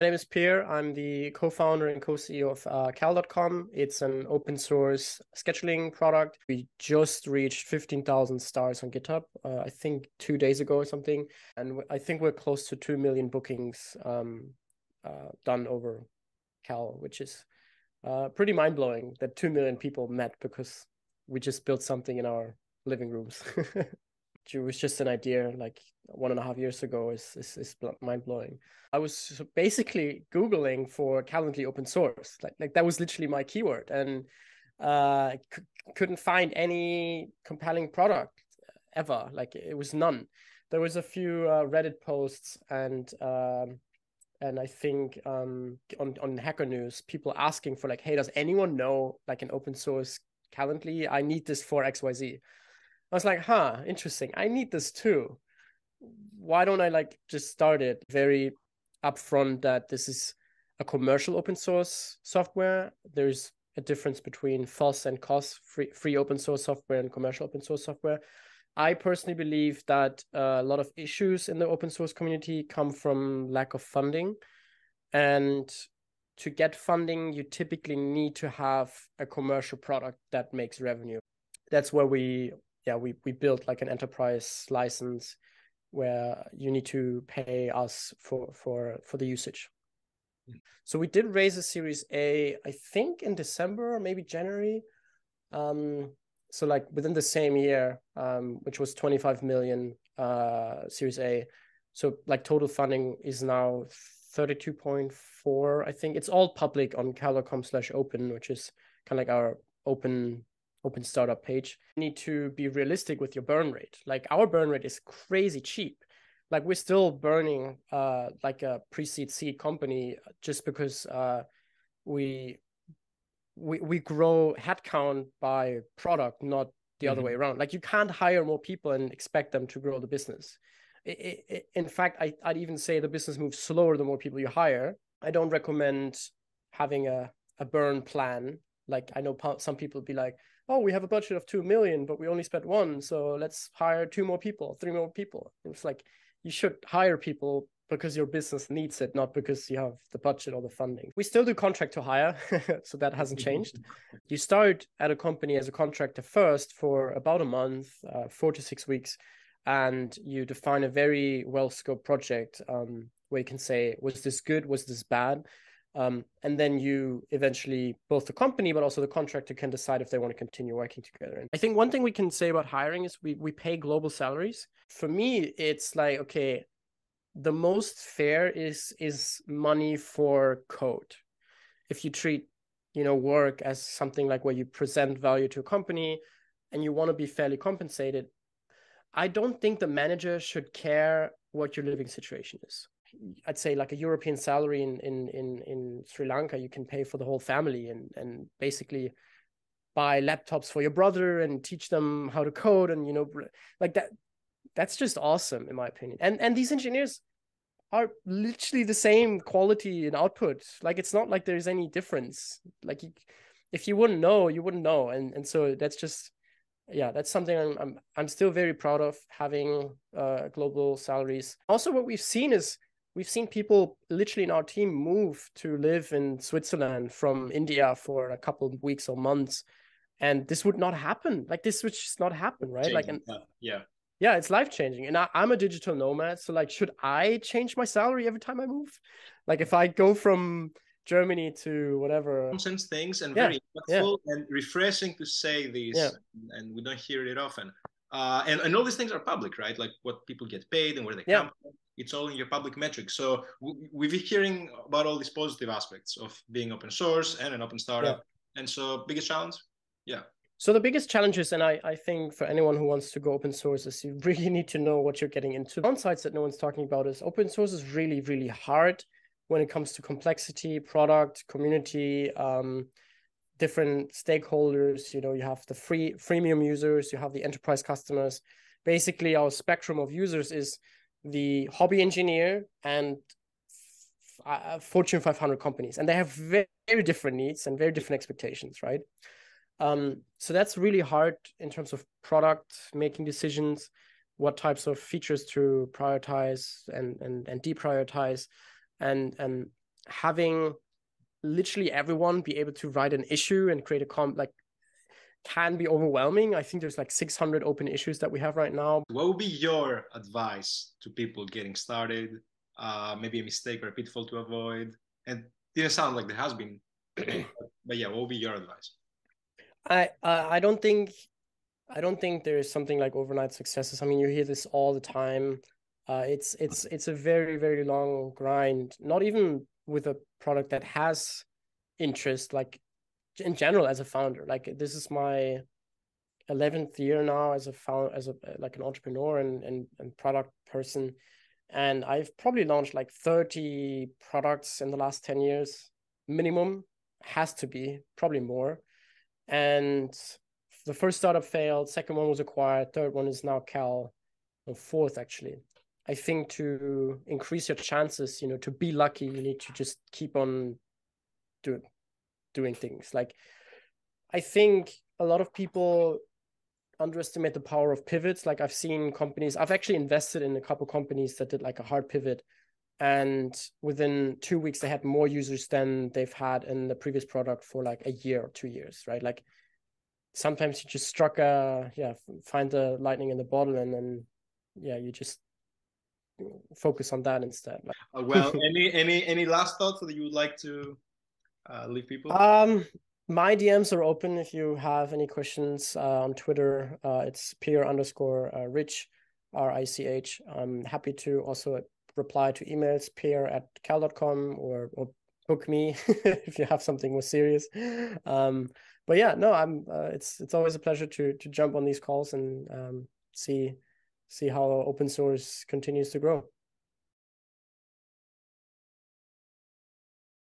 My name is Peer. I'm the co-founder and co-CEO of uh, Cal.com. It's an open source scheduling product. We just reached 15,000 stars on GitHub, uh, I think two days ago or something. And I think we're close to 2 million bookings um, uh, done over Cal, which is uh, pretty mind-blowing that 2 million people met because we just built something in our living rooms. it was just an idea like one and a half years ago is is, is mind blowing. I was basically googling for Calendly open source, like like that was literally my keyword, and uh, c- couldn't find any compelling product ever. Like it was none. There was a few uh, Reddit posts and um, and I think um, on on Hacker News, people asking for like, hey, does anyone know like an open source Calendly? I need this for X Y Z. I was like, huh, interesting. I need this too. Why don't I like just start it very upfront that this is a commercial open source software? There's a difference between FOSS and COSS, free, free open source software and commercial open source software. I personally believe that uh, a lot of issues in the open source community come from lack of funding. And to get funding, you typically need to have a commercial product that makes revenue. That's where we yeah, we we built like an enterprise license where you need to pay us for for for the usage. Hmm. So we did raise a Series A, I think in December or maybe January. Um, so like within the same year, um, which was 25 million uh, Series A. So like total funding is now 32.4. I think it's all public on cal.com slash open, which is kind of like our open open startup page you need to be realistic with your burn rate. Like our burn rate is crazy cheap. Like we're still burning uh like a pre-seed seed company just because uh we we we grow headcount by product not the mm-hmm. other way around. Like you can't hire more people and expect them to grow the business. It, it, in fact I, i'd even say the business moves slower the more people you hire. I don't recommend having a, a burn plan. Like i know some people be like oh, we have a budget of two million, but we only spent one, so let's hire two more people, three more people. It's like you should hire people because your business needs it, not because you have the budget or the funding. We still do contract to hire, so that hasn't changed. you start at a company as a contractor first for about a month, uh, four to six weeks, and you define a very well scoped project um, where you can say, was this good? Was this bad? Um, and then you eventually, both the company but also the contractor can decide if they want to continue working together. And I think one thing we can say about hiring is we we pay global salaries. For me, it's like okay, the most fair is is money for code. If you treat you know work as something like where you present value to a company and you want to be fairly compensated, I don't think the manager should care what your living situation is. I'd say like a European salary in in in in Sri Lanka, you can pay for the whole family and and basically buy laptops for your brother and teach them how to code and you know like that. That's just awesome in my opinion. And and these engineers are literally the same quality and output. Like it's not like there's any difference. Like you, if you wouldn't know, you wouldn't know. And and so that's just yeah, that's something I'm I'm, I'm still very proud of having uh, global salaries. Also, what we've seen is we've seen people literally in our team move to live in Switzerland from India for a couple of weeks or months. And this would not happen. Like this would just not happen, right? Changing. Like and yeah. Yeah, it's life changing. And I, am a digital nomad. So like should I change my salary every time I move? Like if I go from Germany to whatever nonsense things and yeah, very helpful yeah. and refreshing to say these yeah. and we don't hear it often. Uh, and, and all these things are public, right? Like what people get paid and where they come from it's all in your public metrics. So we've been hearing about all these positive aspects of being open source and an open startup. Yeah. And so biggest challenge, yeah. So the biggest challenges, and I, I think for anyone who wants to go open source, is you really need to know what you're getting into. Downsides that no one's talking about is open source is really, really hard when it comes to complexity, product, community, um, different stakeholders. You know, you have the free freemium users, you have the enterprise customers. Basically, our spectrum of users is the hobby engineer and uh, Fortune 500 companies, and they have very, very different needs and very different expectations, right? Um, so that's really hard in terms of product making decisions, what types of features to prioritize and and and deprioritize, and and having literally everyone be able to write an issue and create a com like can be overwhelming. I think there's like 600 open issues that we have right now. What would be your advice to people getting started? Uh, maybe a mistake or a pitfall to avoid? And didn't sound like there has been, but yeah, what would be your advice? I uh, I don't think I don't think there is something like overnight successes. I mean, you hear this all the time. Uh, it's it's it's a very very long grind. Not even with a product that has interest, like in general as a founder. Like this is my eleventh year now as a found as a like an entrepreneur and and and product person, and I've probably launched like thirty products in the last ten years minimum. Has to be probably more, and the first startup failed. Second one was acquired. Third one is now Cal, fourth actually. I think to increase your chances, you know, to be lucky, you need to just keep on doing doing things. Like I think a lot of people underestimate the power of pivots. Like I've seen companies, I've actually invested in a couple companies that did like a hard pivot. And within two weeks, they had more users than they've had in the previous product for like a year or two years, right? Like sometimes you just struck a, yeah, find the lightning in the bottle and then, yeah, you just focus on that instead. Uh, well, any any any last thoughts that you would like to uh, leave people? Um, my DMs are open if you have any questions uh, on Twitter. Uh, it's peer underscore uh, rich, R I C H. I'm happy to also reply to emails, peer at cal.com or, or book me if you have something more serious. Um, but yeah, no, I'm. Uh, it's it's always a pleasure to to jump on these calls and um, see see how open source continues to grow.